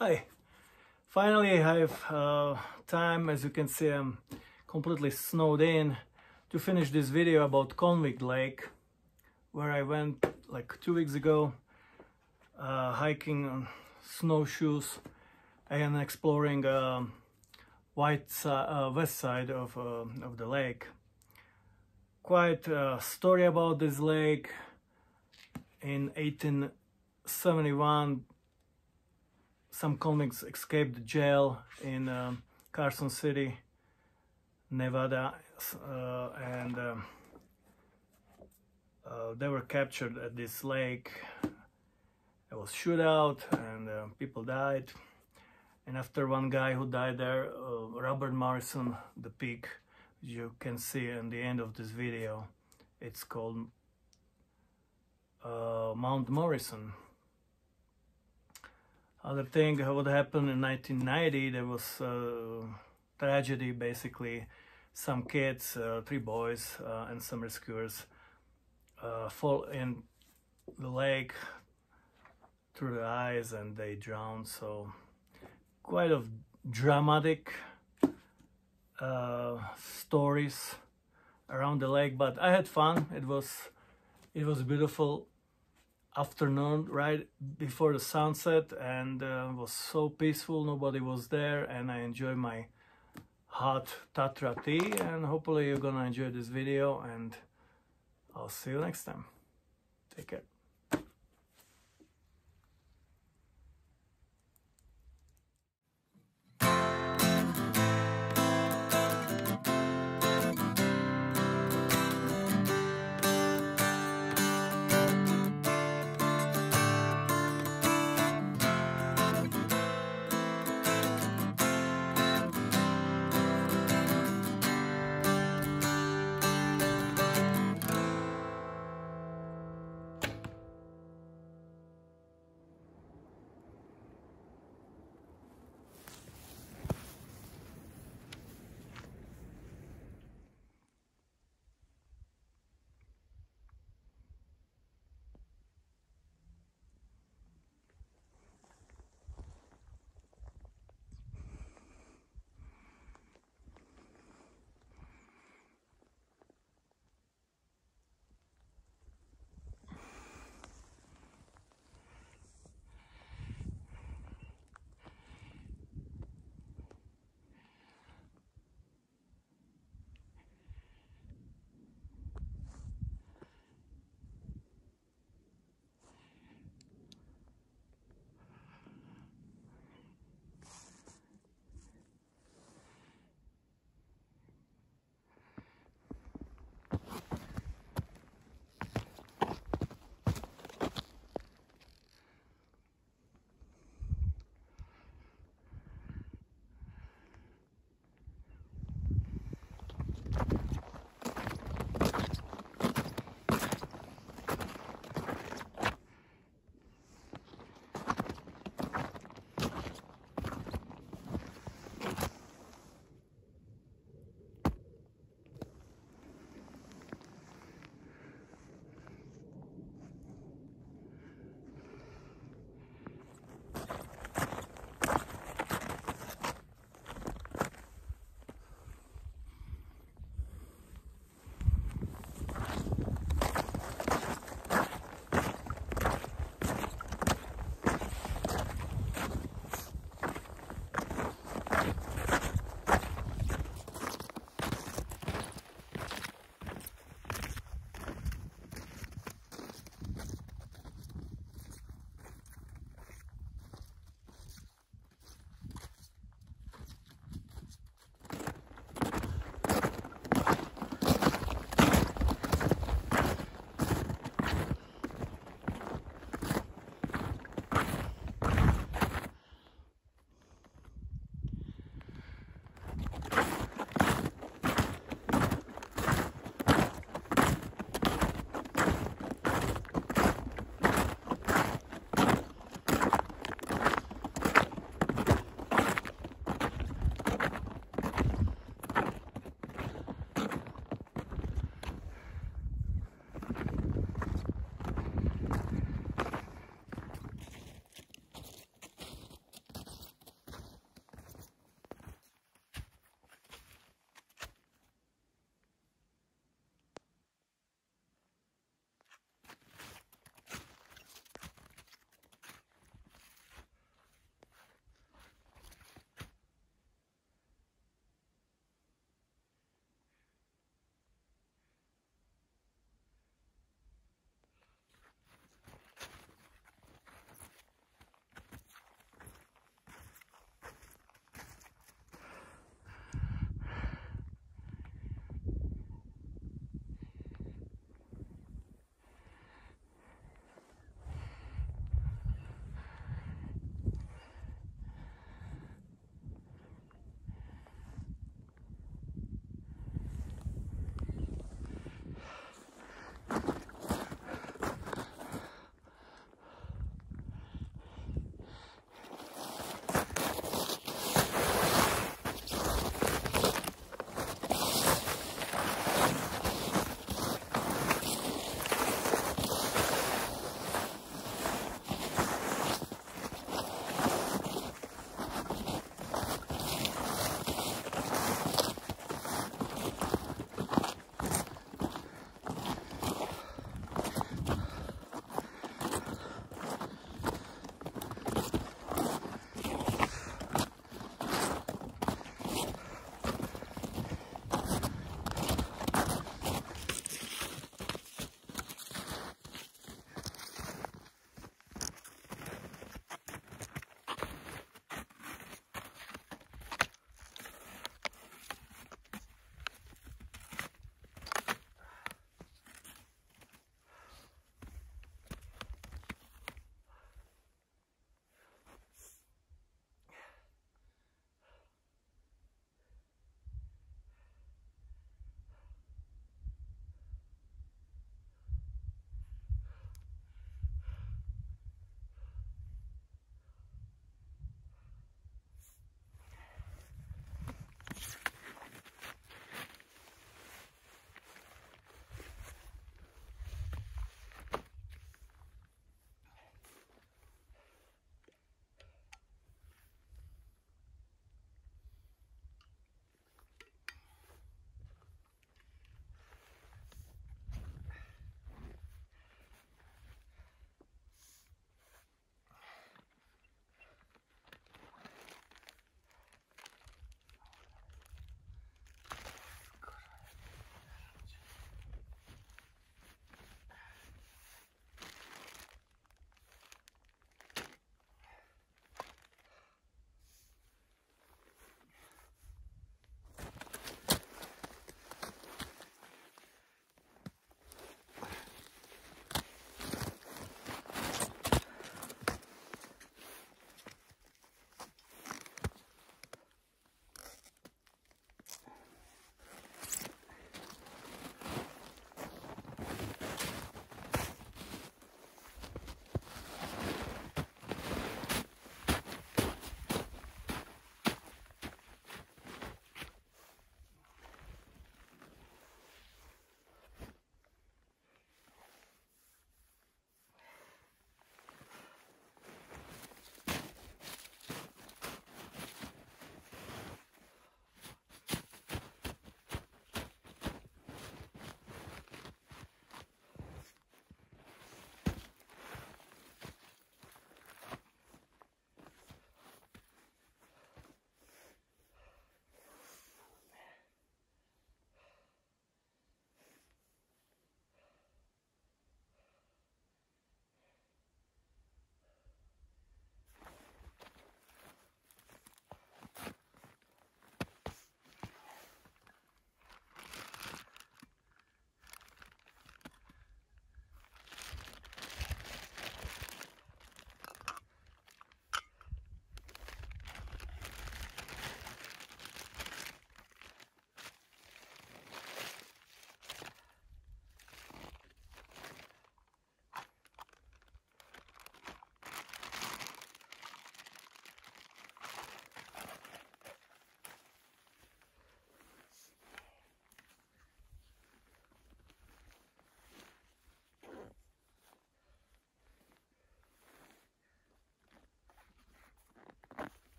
Hi! Finally I have uh, time, as you can see I'm completely snowed in to finish this video about Convict Lake where I went like two weeks ago uh, hiking on snowshoes and exploring uh, white si uh, west side of, uh, of the lake. Quite a story about this lake. In 1871 some convicts escaped jail in um, Carson City, Nevada, uh, and um, uh, they were captured at this lake. There was shootout and uh, people died. And after one guy who died there, uh, Robert Morrison, the peak, you can see in the end of this video, it's called uh, Mount Morrison. Other thing what happened in 1990, there was a tragedy basically. Some kids, uh, three boys uh, and some rescuers uh, fall in the lake through the eyes and they drown So quite of dramatic uh, stories around the lake, but I had fun. It was it was beautiful afternoon right before the sunset and uh, was so peaceful nobody was there and I enjoy my hot Tatra tea and hopefully you're gonna enjoy this video and I'll see you next time. Take care